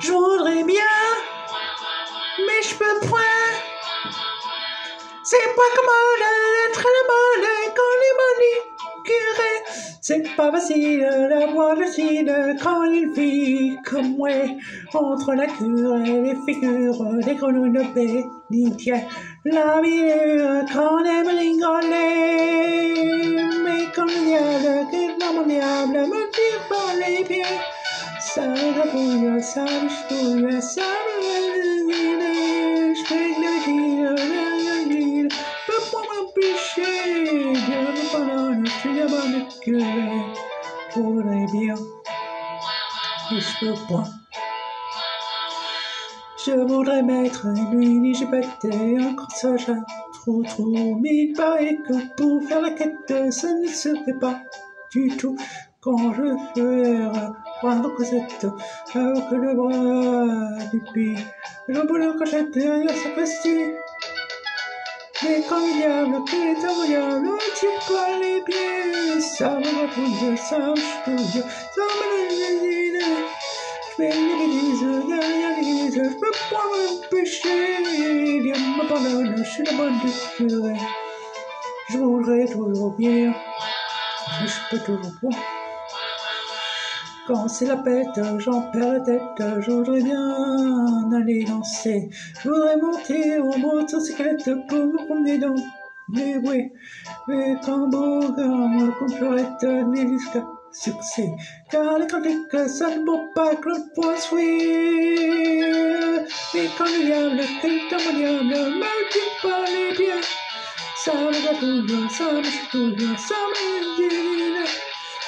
Je voudrais bien, mais je peux point. C'est pas comme d'être le mal quand les curé. C'est pas facile d'avoir le signe quand il vit comme moi. Entre la cure et les figures des colonnes bénitiens. La minute quand aime rigoler. Mais comme le diable, que mon diable me tire par les pieds ça, la bouillotte, ça, le chou, la salle, la guille, je vais guider, guider, guider, guider, je peux pas m'empêcher de me prendre un fil à bonne queue, pour les biens, et je peux pas. Je voudrais mettre une nuit, ni j'ai pété, encore ça, j'ai trop, trop mis de barricade pour faire la quête, ça ne se fait pas du tout. Quand je ferai prendre Cosette avec le bras du pied, le derrière sa pastille. Mais quand le diable qui est un diable, tire pas les pieds, ça me rappouille, ça me chouille, ça me donne des idées. Je fais des bêtises derrière l'église, je peux pas m'empêcher. Me je suis la bonne curé. Je toujours bien, mais je peux toujours. Quand c'est la pète, j'en perds la tête, je voudrais bien aller danser. Je voudrais monter en motocyclette pour me promener dans les bruits. Mais quand beau le complorette, mais jusqu'à succès. Car les chroniques, ça ne vaut pas que le poing soit. Mais quand le diable, quelqu'un mon diable, me tire pas les pieds. Ça me gratouille, ça me chatouille, ça me dit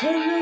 Hello.